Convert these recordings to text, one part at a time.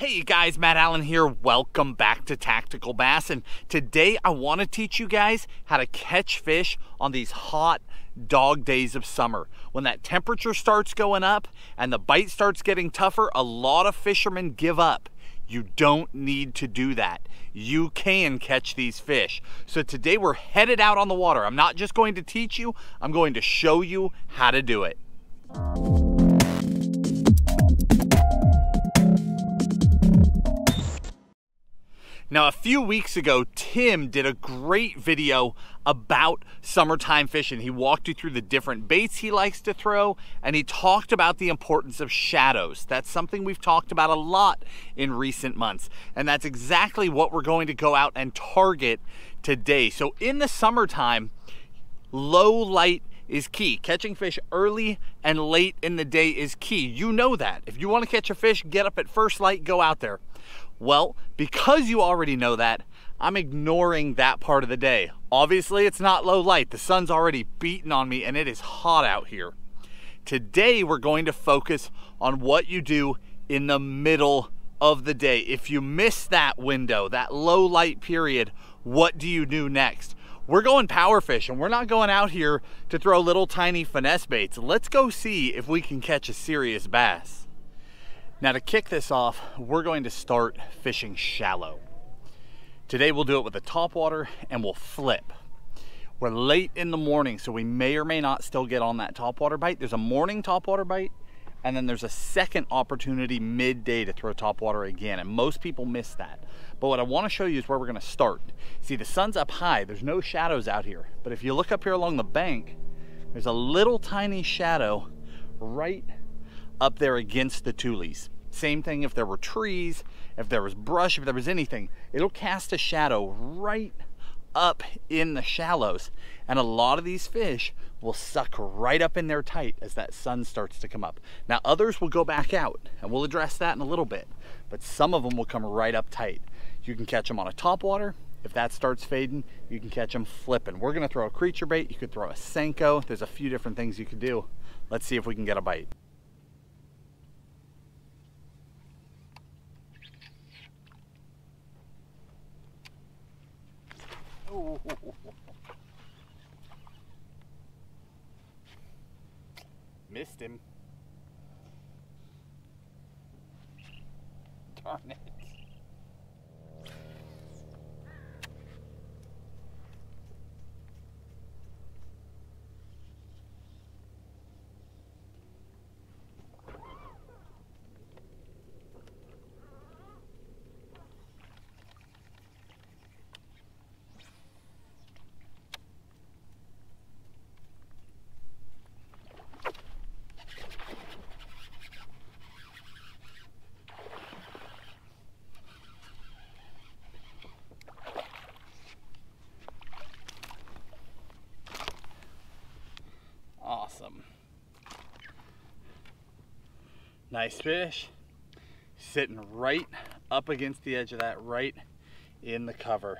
Hey you guys, Matt Allen here. Welcome back to Tactical Bassin. And today I want to teach you guys how to catch fish on these hot dog days of summer. When that temperature starts going up and the bite starts getting tougher, a lot of fishermen give up. You don't need to do that. You can catch these fish. So today we're headed out on the water. I'm not just going to teach you, I'm going to show you how to do it. Now, a few weeks ago, Tim did a great video about summertime fishing. He walked you through the different baits he likes to throw, and he talked about the importance of shadows. That's something we've talked about a lot in recent months, and that's exactly what we're going to go out and target today. So in the summertime, low light is key. Catching fish early and late in the day is key. You know that. If you want to catch a fish, get up at first light, go out there. Well, because you already know that, I'm ignoring that part of the day. Obviously, it's not low light. The sun's already beating on me and it is hot out here. Today, we're going to focus on what you do in the middle of the day. If you miss that window, that low light period, what do you do next? We're going power fish and we're not going out here to throw little tiny finesse baits. Let's go see if we can catch a serious bass. Now to kick this off, we're going to start fishing shallow. Today we'll do it with a top water and we'll flip. We're late in the morning, so we may or may not still get on that top water bite. There's a morning top water bite, and then there's a second opportunity midday to throw top water again, and most people miss that. But what I wanna show you is where we're gonna start. See, the sun's up high, there's no shadows out here, but if you look up here along the bank, there's a little tiny shadow right up there against the tules. Same thing if there were trees, if there was brush, if there was anything, it'll cast a shadow right up in the shallows. And a lot of these fish will suck right up in there tight as that sun starts to come up. Now others will go back out and we'll address that in a little bit, but some of them will come right up tight. You can catch them on a top water. If that starts fading, you can catch them flipping. We're gonna throw a creature bait. You could throw a Senko. There's a few different things you could do. Let's see if we can get a bite. Missed him. Darn it. Awesome. Nice fish. Sitting right up against the edge of that, right in the cover.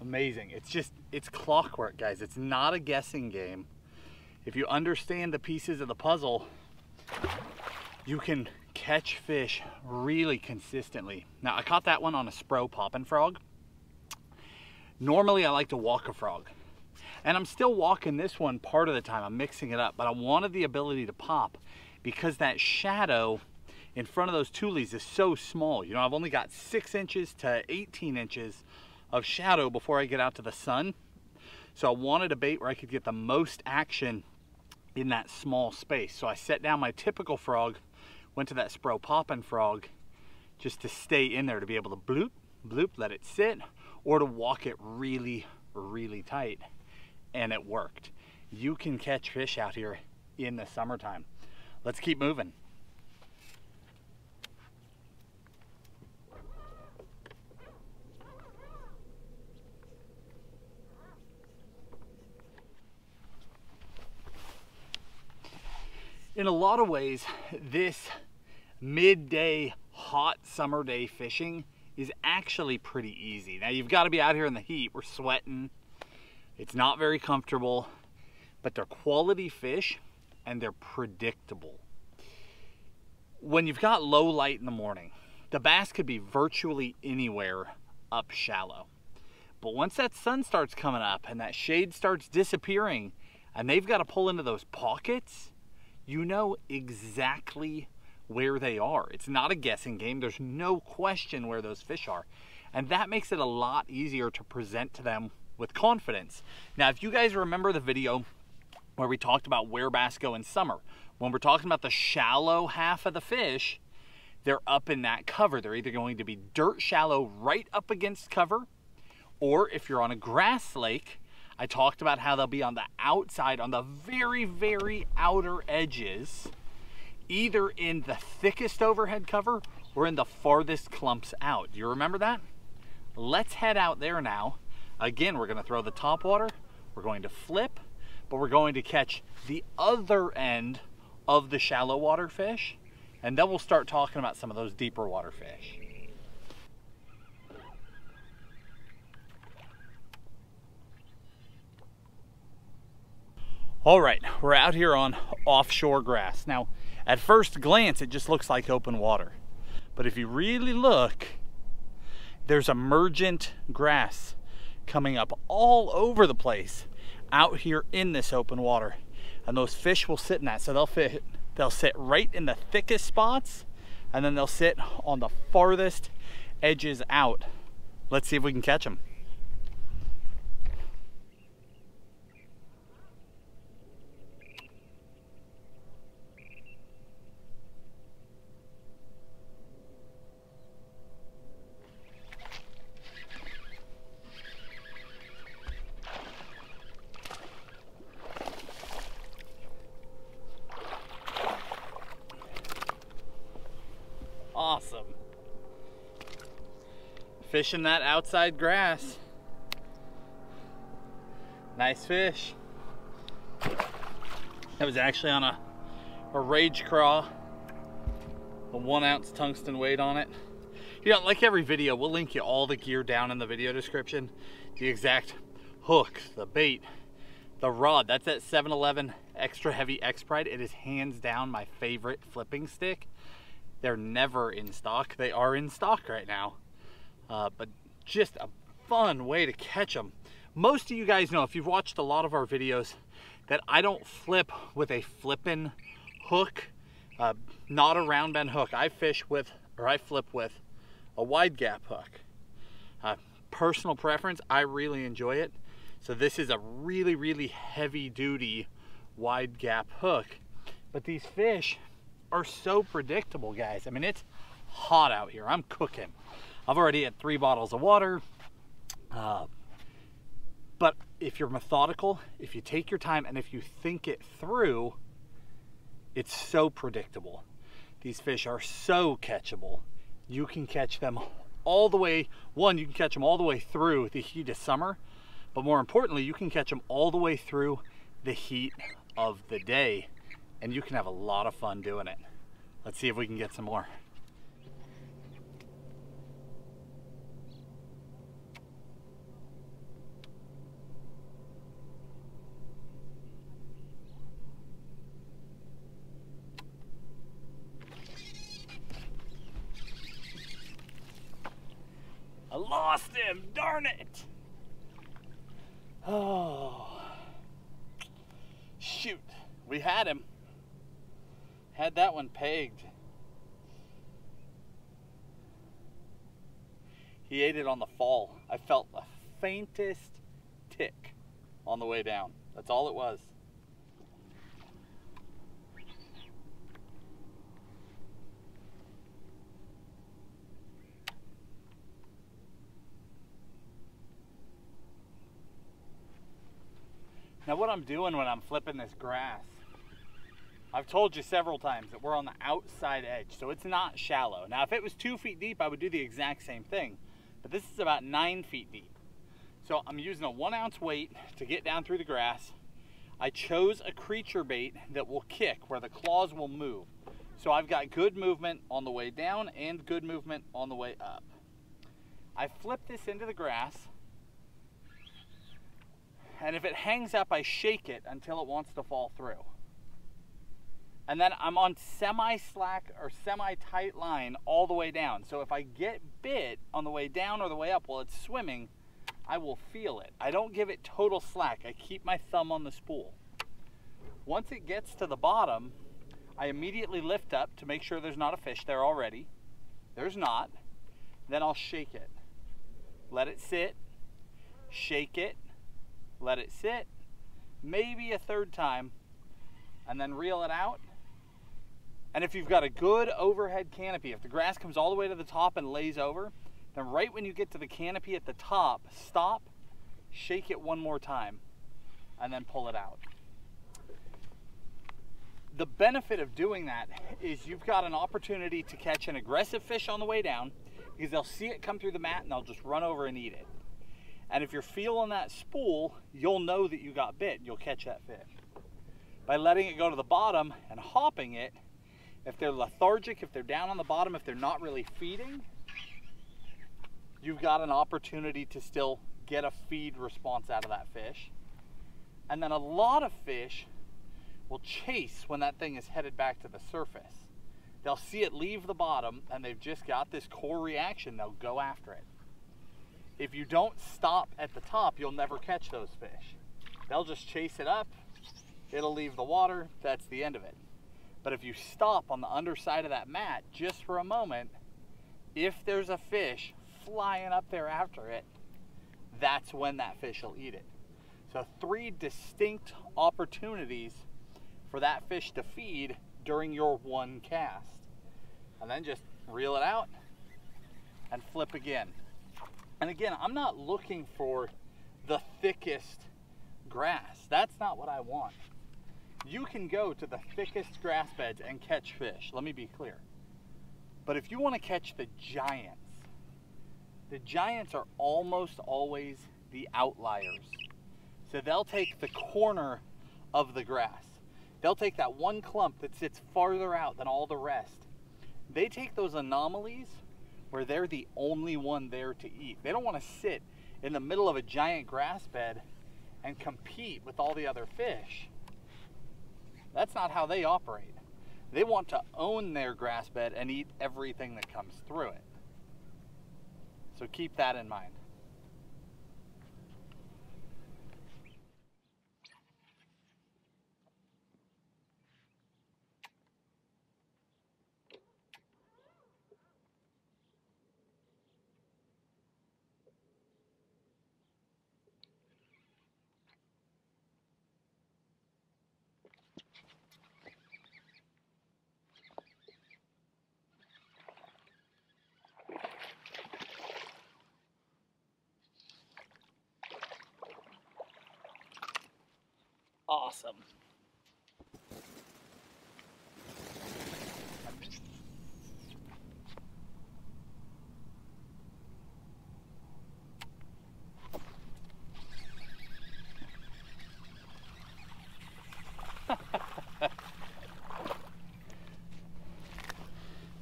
Amazing. It's just, it's clockwork, guys. It's not a guessing game. If you understand the pieces of the puzzle, you can catch fish really consistently. Now, I caught that one on a Spro popping frog. Normally, I like to walk a frog. And I'm still walking this one part of the time. I'm mixing it up, but I wanted the ability to pop because that shadow in front of those tules is so small. You know, I've only got six inches to 18 inches of shadow before I get out to the sun. So I wanted a bait where I could get the most action in that small space. So I set down my typical frog, went to that Spro popping frog just to stay in there to be able to bloop, bloop, let it sit, or to walk it really, really tight and it worked. You can catch fish out here in the summertime. Let's keep moving. In a lot of ways, this midday hot summer day fishing is actually pretty easy. Now you've got to be out here in the heat. We're sweating, it's not very comfortable, but they're quality fish and they're predictable. when you've got low light in the morning, the bass could be virtually anywhere up shallow. But once that sun starts coming up and that shade starts disappearing and they've got to pull into those pockets, you know exactly where they are. It's not a guessing game. There's no question where those fish are. And that makes it a lot easier to present to them with confidence. Now, if you guys remember the video where we talked about where bass go in summer, when we're talking about the shallow half of the fish, they're up in that cover. They're either going to be dirt shallow right up against cover, or if you're on a grass lake, I talked about how they'll be on the outside, on the very, very outer edges, either in the thickest overhead cover or in the farthest clumps out. Do you remember that? Let's head out there now. Again, we're gonna throw the top water, we're going to flip, but we're going to catch the other end of the shallow water fish and then we'll start talking about some of those deeper water fish. All right, we're out here on offshore grass. Now, at first glance, it just looks like open water. But if you really look, there's emergent grass coming up all over the place out here in this open water. And those fish will sit in that. So they'll fit They'll sit right in the thickest spots and then they'll sit on the farthest edges out. Let's see if we can catch them. awesome. That outside grass. Nice fish. That was actually on a, a rage craw. A one ounce tungsten weight on it. You know, like every video, we'll link you all the gear down in the video description. The exact hook, the bait, the rod. That's that 7-Eleven Extra Heavy X-Pride. It is hands down my favorite flipping stick. They're never in stock. They are in stock right now. Uh, but just a fun way to catch them. Most of you guys know, if you've watched a lot of our videos, that I don't flip with a flipping hook, uh, not a round bend hook. I fish with, or I flip with a wide gap hook. Uh, personal preference, I really enjoy it. So this is a really, really heavy duty wide gap hook. But these fish, are so predictable, guys. I mean, it's hot out here. I'm cooking. I've already had three bottles of water. Uh, but if you're methodical, if you take your time, and if you think it through, it's so predictable. These fish are so catchable. You can catch them all the way, one, you can catch them all the way through the heat of summer, but more importantly, you can catch them all the way through the heat of the day and you can have a lot of fun doing it. Let's see if we can get some more. I lost him, darn it! Oh, shoot, we had him. Had that one pegged. He ate it on the fall. I felt the faintest tick on the way down. That's all it was. Now what I'm doing when I'm flipping this grass I've told you several times that we're on the outside edge, so it's not shallow. Now, if it was two feet deep, I would do the exact same thing, but this is about nine feet deep. So I'm using a one ounce weight to get down through the grass. I chose a creature bait that will kick, where the claws will move. So I've got good movement on the way down and good movement on the way up. I flip this into the grass, and if it hangs up, I shake it until it wants to fall through. And then I'm on semi-slack or semi-tight line all the way down. So if I get bit on the way down or the way up while it's swimming, I will feel it. I don't give it total slack. I keep my thumb on the spool. Once it gets to the bottom, I immediately lift up to make sure there's not a fish there already. There's not. Then I'll shake it. Let it sit. Shake it. Let it sit. Maybe a third time. And then reel it out. And if you've got a good overhead canopy, if the grass comes all the way to the top and lays over, then right when you get to the canopy at the top, stop, shake it one more time, and then pull it out the benefit of doing that is you've got an opportunity to catch an aggressive fish on the way down because they'll see it come through the mat and they'll just run over and eat it. And if you're feeling that spool, you'll know that you got bit. You'll catch that fish. By letting it go to the bottom and hopping it, if they're lethargic, if they're down on the bottom, if they're not really feeding, you've got an opportunity to still get a feed response out of that fish. And then a lot of fish will chase when that thing is headed back to the surface. They'll see it leave the bottom and they've just got this core reaction, they'll go after it. If you don't stop at the top, you'll never catch those fish. They'll just chase it up, it'll leave the water, that's the end of it. But if you stop on the underside of that mat just for a moment, if there's a fish flying up there after it, that's when that fish will eat it. So three distinct opportunities for that fish to feed during your one cast. And then just reel it out and flip again. And again, I'm not looking for the thickest grass. That's not what I want. You can go to the thickest grass beds and catch fish. Let me be clear. But if you want to catch the giants, the giants are almost always the outliers. So they'll take the corner of the grass. They'll take that one clump that sits farther out than all the rest. They take those anomalies where they're the only one there to eat. They don't want to sit in the middle of a giant grass bed and compete with all the other fish. That's not how they operate. They want to own their grass bed and eat everything that comes through it. So keep that in mind. Awesome.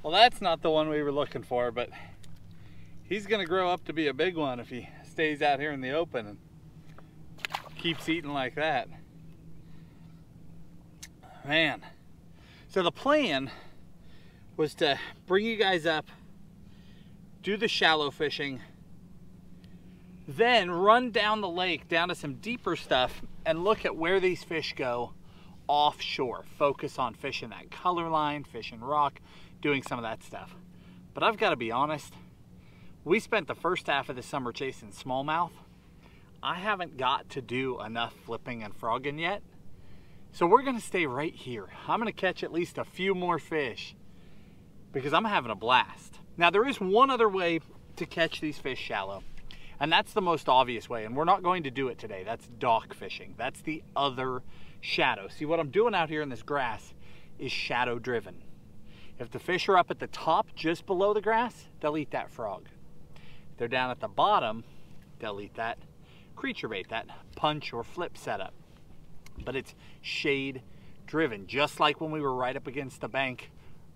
well, that's not the one we were looking for, but he's going to grow up to be a big one if he stays out here in the open and keeps eating like that. Man. So the plan was to bring you guys up, do the shallow fishing, then run down the lake, down to some deeper stuff, and look at where these fish go offshore. Focus on fishing that color line, fishing rock, doing some of that stuff. But I've got to be honest, we spent the first half of the summer chasing smallmouth. I haven't got to do enough flipping and frogging yet. So we're gonna stay right here. I'm gonna catch at least a few more fish because I'm having a blast. Now there is one other way to catch these fish shallow and that's the most obvious way and we're not going to do it today. That's dock fishing. That's the other shadow. See what I'm doing out here in this grass is shadow driven. If the fish are up at the top just below the grass, they'll eat that frog. If they're down at the bottom, they'll eat that creature bait, that punch or flip setup but it's shade driven, just like when we were right up against the bank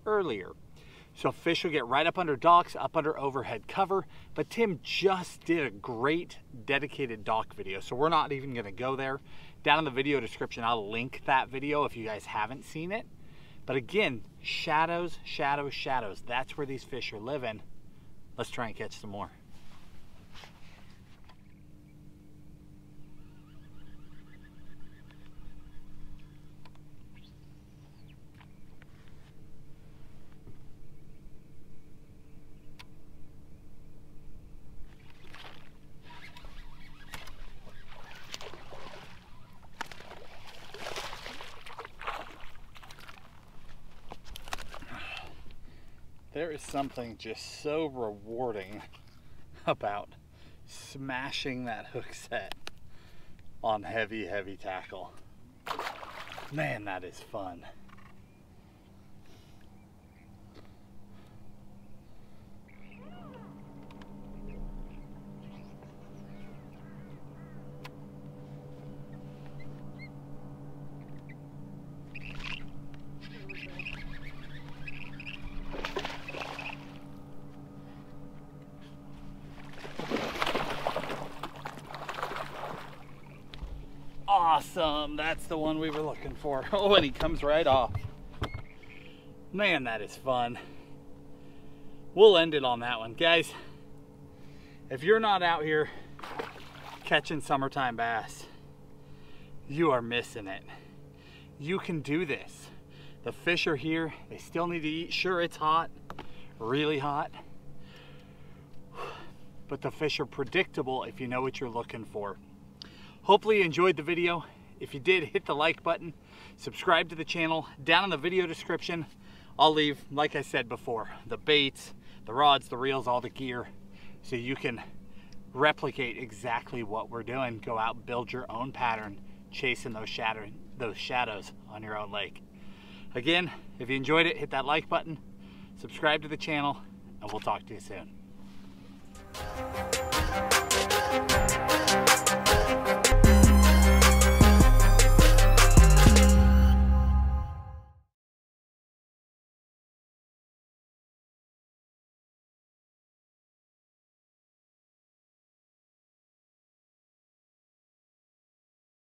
earlier. So fish will get right up under docks, up under overhead cover, but Tim just did a great dedicated dock video, so we're not even gonna go there. Down in the video description, I'll link that video if you guys haven't seen it. But again, shadows, shadows, shadows. That's where these fish are living. Let's try and catch some more. There is something just so rewarding about smashing that hook set on heavy, heavy tackle. Man, that is fun. Awesome, that's the one we were looking for. Oh, and he comes right off. Man, that is fun. We'll end it on that one. Guys, if you're not out here catching summertime bass, you are missing it. You can do this. The fish are here. They still need to eat. Sure, it's hot, really hot. But the fish are predictable if you know what you're looking for. Hopefully you enjoyed the video. If you did, hit the like button, subscribe to the channel. Down in the video description, I'll leave, like I said before, the baits, the rods, the reels, all the gear, so you can replicate exactly what we're doing. Go out, build your own pattern, chasing those, shadow, those shadows on your own lake. Again, if you enjoyed it, hit that like button, subscribe to the channel, and we'll talk to you soon.